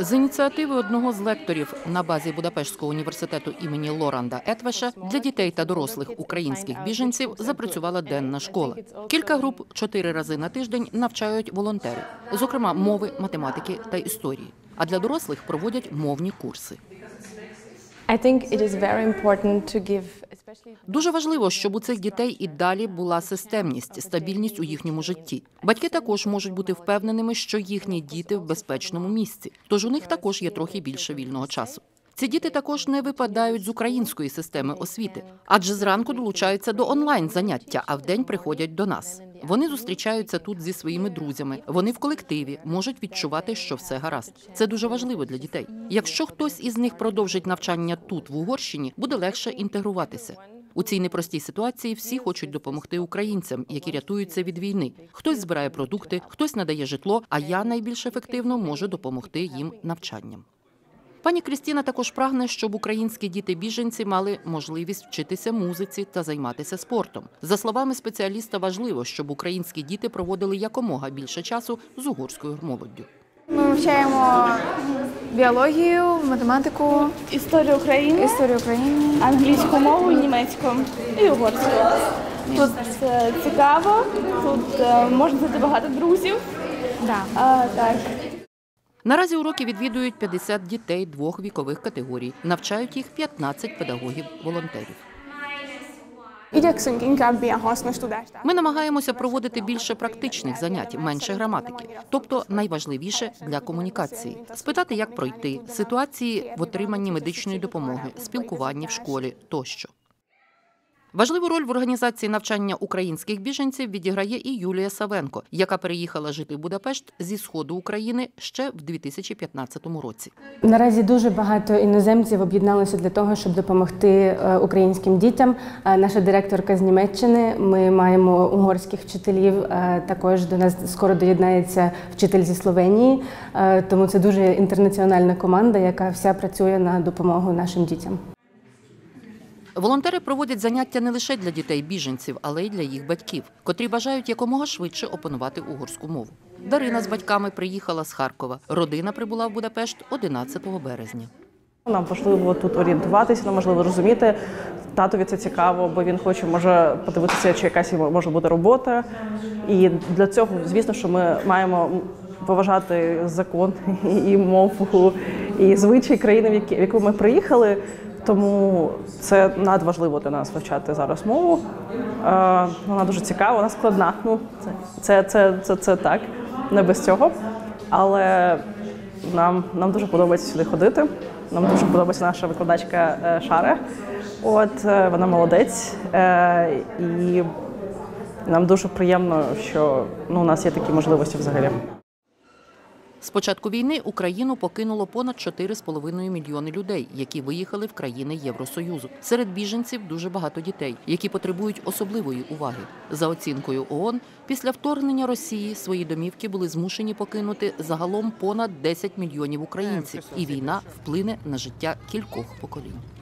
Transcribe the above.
З ініціативи одного з лекторів на базі Будапештського університету імені Лоранда Етвеша для дітей та дорослих українських біженців запрацювала денна школа. Кілька груп чотири рази на тиждень навчають волонтери, зокрема мови, математики та історії. А для дорослих проводять мовні курси. Дуже важливо, щоб у цих дітей і далі була системність, стабільність у їхньому житті. Батьки також можуть бути впевненими, що їхні діти в безпечному місці, тож у них також є трохи більше вільного часу. Ці діти також не випадають з української системи освіти, адже зранку долучаються до онлайн заняття, а вдень приходять до нас. Вони зустрічаються тут зі своїми друзями. Вони в колективі можуть відчувати, що все гаразд. Це дуже важливо для дітей. Якщо хтось із них продовжить навчання тут, в Угорщині, буде легше інтегруватися. У цій непростій ситуації всі хочуть допомогти українцям, які рятуються від війни. Хтось збирає продукти, хтось надає житло. А я найбільш ефективно можу допомогти їм навчанням. Пані Крістіна також прагне, щоб українські діти-біженці мали можливість вчитися музиці та займатися спортом. За словами спеціаліста, важливо, щоб українські діти проводили якомога більше часу з угорською молоддю. Ми вивчаємо біологію, математику, Історію України, історію України. англійську мову, німецьку і угорську. Тут е, цікаво, тут е, можна знайти багато друзів. Да. А, так. Наразі уроки відвідують 50 дітей двох вікових категорій. Навчають їх 15 педагогів-волонтерів. Ми намагаємося проводити більше практичних занять, менше граматики, тобто найважливіше для комунікації спитати, як пройти ситуації в отриманні медичної допомоги, спілкуванні в школі тощо. Важливу роль в організації навчання українських біженців відіграє і Юлія Савенко, яка переїхала жити в Будапешт зі сходу України ще в 2015 році. Наразі дуже багато іноземців об'єдналося для того, щоб допомогти е, українським дітям. Е, Наша директорка з Німеччини. Ми маємо угорських вчителів. е, Також до нас скоро доєднається вчитель зі Словенії. Тому це дуже інтернаціональна команда, яка вся працює на допомогу нашим дітям. Волонтери проводять заняття не лише для дітей біженців, але й для їх батьків, котрі бажають якомога швидше опанувати угорську мову. Дарина з батьками приїхала з Харкова. Родина прибула в Будапешт 11 березня. Нам важливо тут орієнтуватися, нам важливо розуміти. Татові це цікаво, бо він хоче може подивитися, чи якась може бути робота. І для цього, звісно, що ми маємо поважати закон і мову, і звичаї країни, в яку ми приїхали. Тому це надважливо для нас вивчати зараз мову. Е, Вона дуже цікава, вона складна. Ну, це, це, це, це, так, не без цього. Але нам, нам дуже подобається сюди ходити. Нам дуже подобається наша викладачка е, Шаре. От е, вона молодець. І нам дуже приємно, що ну, у нас є такі можливості взагалі. З початку війни Україну покинуло понад 4,5 мільйони людей, які виїхали в країни Євросоюзу. Серед біженців дуже багато дітей, які потребують особливої уваги. За оцінкою ООН, після вторгнення Росії свої домівки були змушені покинути загалом понад 10 мільйонів українців, і війна вплине на життя кількох поколінь.